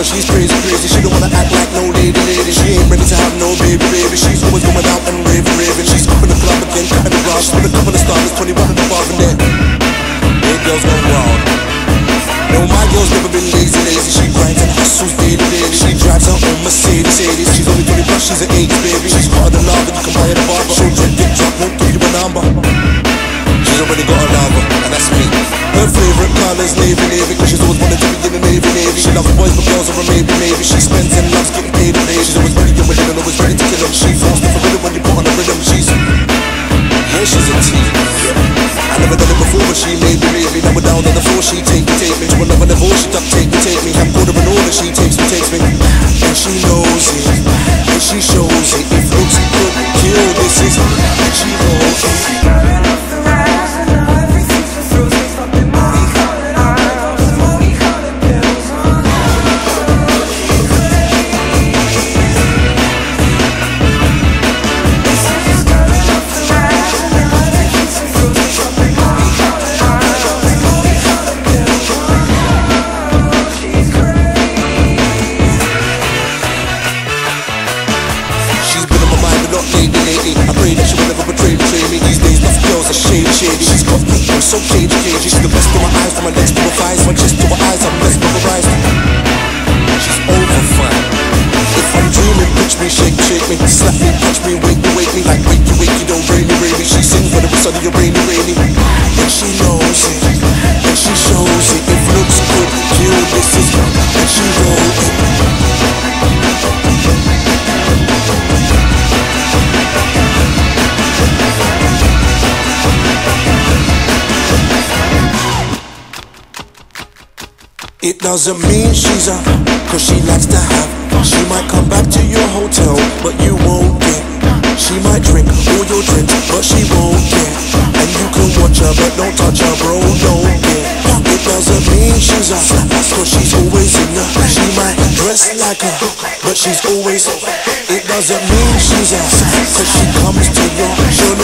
girl, she's crazy, crazy. She don't wanna act like no lady, lady. She ain't ready to have no baby, baby. She's always going out and raving, raving. She's up in the club again, cutting the grass. She's with a couple of stars, 21 in the bar and there. Hey, girls gone wild. No, my girl's never been lazy, lazy. She color's navy, navy, cause she's always wanted to be in the navy, navy. She loves boys, but girls are a maybe, maybe. She spends and loves getting paid, paid. She's always ready to win and always ready to kill kill 'em. She falls for rhythm when you put on the rhythm. She's yeah, she's a T. I never done it before, but she made me, made. Now we're down on the floor, she take me, take me. To another level, she duck, take me, take me. I'm quarter an order, she takes me, takes me. And she knows it, and she shows it. If looks good, kill this is. And she knows it. Shady, shady. She's me, I'm so cagey, cagey. She's the best to my eyes, from my legs to her thighs, my chest to her eyes. I'm mesmerized. She's over fine. If I'm dreaming, pitch me, shake, shake me, slap me, It doesn't mean she's a, cause she likes to have. She might come back to your hotel, but you won't get. She might drink all your drinks, but she won't get. And you can watch her, but don't touch her, bro, don't get. It doesn't mean she's a, cause she's always in the. She might dress like a, but she's always. It doesn't mean she's a, cause she comes to your. She'll